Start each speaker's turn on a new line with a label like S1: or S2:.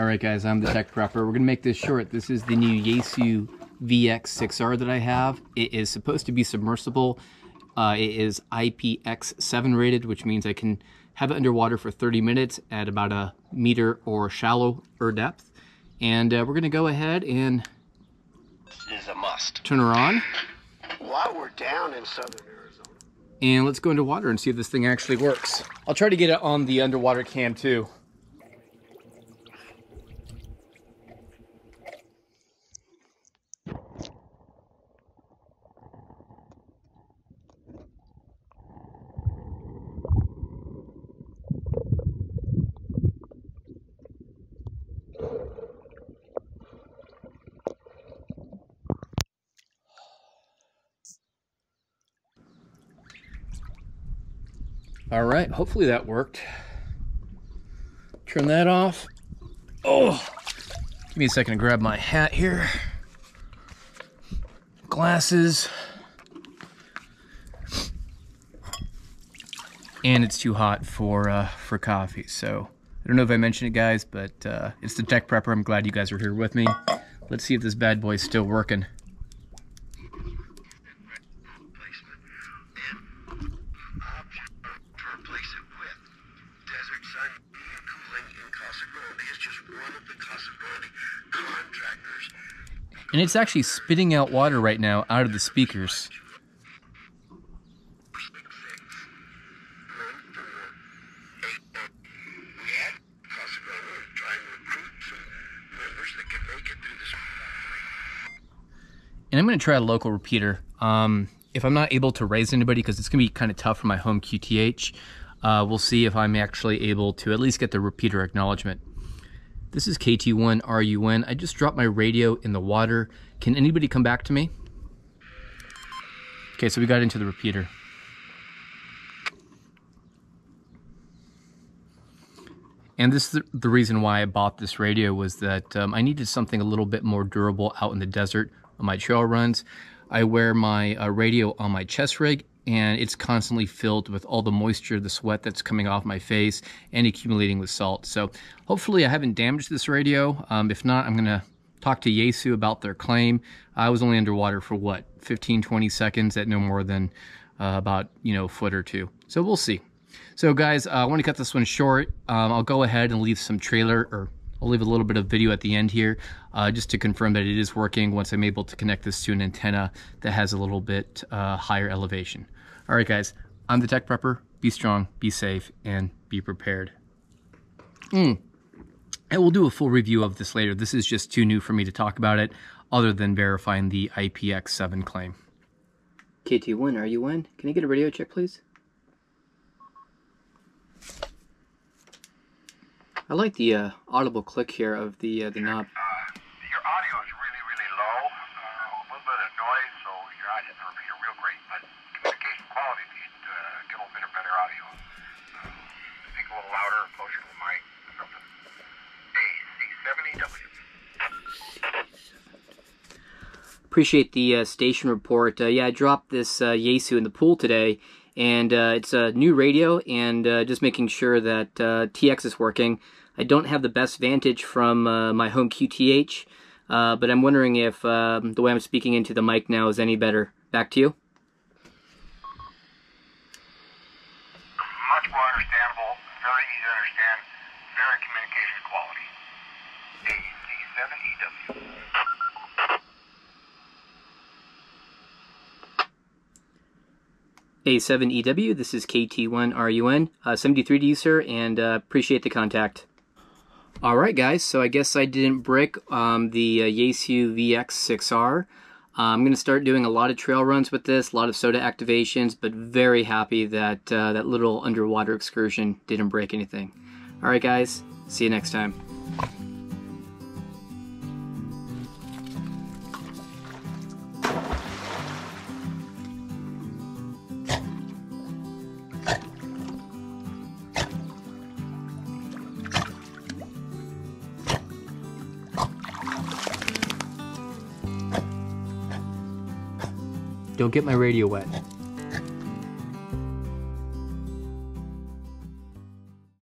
S1: All right, guys, I'm the tech prepper. We're gonna make this short. This is the new Yaesu VX6R that I have. It is supposed to be submersible. Uh, it is IPX7 rated, which means I can have it underwater for 30 minutes at about a meter or shallower depth. And uh, we're gonna go ahead and
S2: is a must.
S1: turn her on.
S3: While we're down in southern Arizona.
S1: And let's go into water and see if this thing actually works. I'll try to get it on the underwater cam too. All right, hopefully that worked. Turn that off. Oh, give me a second to grab my hat here. Glasses. And it's too hot for uh, for coffee, so I don't know if I mentioned it, guys, but uh, it's the Tech Prepper. I'm glad you guys are here with me. Let's see if this bad boy's still working. And it's actually spitting out water right now out of the speakers. And I'm going to try a local repeater. Um, if I'm not able to raise anybody, because it's going to be kind of tough for my home QTH, uh, we'll see if I'm actually able to at least get the repeater acknowledgement. This is KT1RUN. I just dropped my radio in the water. Can anybody come back to me? Okay, so we got into the repeater. And this is the reason why I bought this radio was that um, I needed something a little bit more durable out in the desert on my trail runs. I wear my uh, radio on my chest rig and it's constantly filled with all the moisture, the sweat that's coming off my face and accumulating with salt. So hopefully I haven't damaged this radio. Um, if not, I'm gonna talk to Yaesu about their claim. I was only underwater for what, 15, 20 seconds at no more than uh, about, you know, a foot or two. So we'll see. So guys, uh, I want to cut this one short. Um, I'll go ahead and leave some trailer or I'll leave a little bit of video at the end here uh, just to confirm that it is working once I'm able to connect this to an antenna that has a little bit uh, higher elevation. All right, guys, I'm the Tech Prepper. Be strong, be safe, and be prepared. Mm. And we'll do a full review of this later. This is just too new for me to talk about it, other than verifying the IPX7 claim. KT1, are you in? Can I get a radio check, please? I like the uh, audible click here of the uh, the knob.
S4: Uh, your audio is really, really low. Uh, a little bit of noise, so you're not hitting real great. But communication quality, if you uh, get a little bit of better audio, uh, speak a little louder, closer to the mic, something. AC70W.
S1: Appreciate the uh, station report. Uh, yeah, I dropped this uh, Yaesu in the pool today, and uh, it's a new radio, and uh, just making sure that uh, TX is working. I don't have the best vantage from uh, my home QTH, uh, but I'm wondering if um, the way I'm speaking into the mic now is any better. Back to you.
S4: Much more understandable, very easy to understand, very communication quality. AC7EW.
S1: A7EW, this is KT1RUN. Uh, 73 to you, sir, and uh, appreciate the contact. All right, guys, so I guess I didn't brick um, the uh, Yaesu VX6R. Uh, I'm going to start doing a lot of trail runs with this, a lot of SOTA activations, but very happy that uh, that little underwater excursion didn't break anything. All right, guys, see you next time. Don't get my radio wet.